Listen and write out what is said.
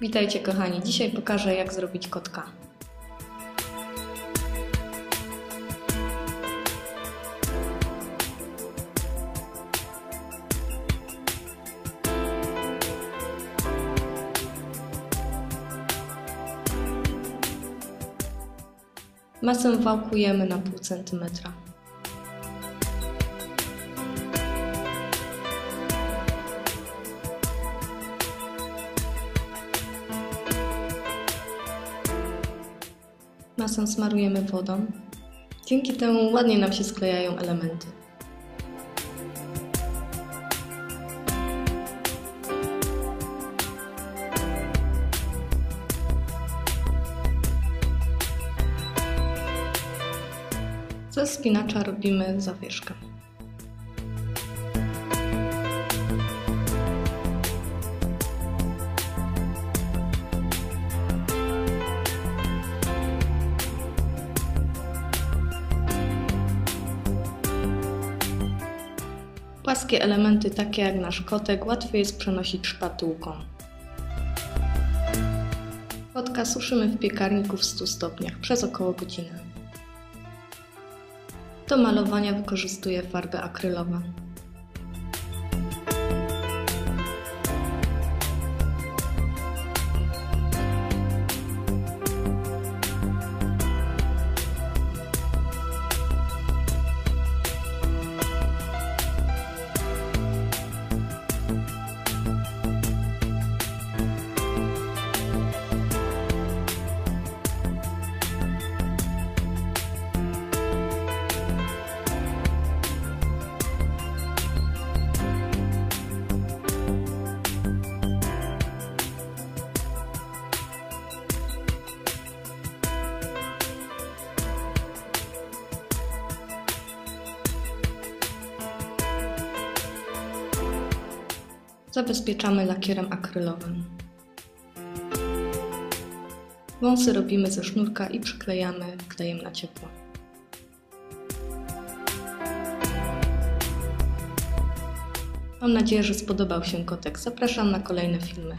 Witajcie kochani, dzisiaj pokażę jak zrobić kotka. Masę wałkujemy na pół centymetra. Masę smarujemy wodą. Dzięki temu ładnie nam się sklejają elementy. Ze spinacza robimy zawieszkę. Płaskie elementy takie jak nasz kotek łatwiej jest przenosić szpatułką. Kotka suszymy w piekarniku w 100 stopniach przez około godzinę. Do malowania wykorzystuję farbę akrylową. Zabezpieczamy lakierem akrylowym. Wąsy robimy ze sznurka i przyklejamy klejem na ciepło. Mam nadzieję, że spodobał się kotek. Zapraszam na kolejne filmy.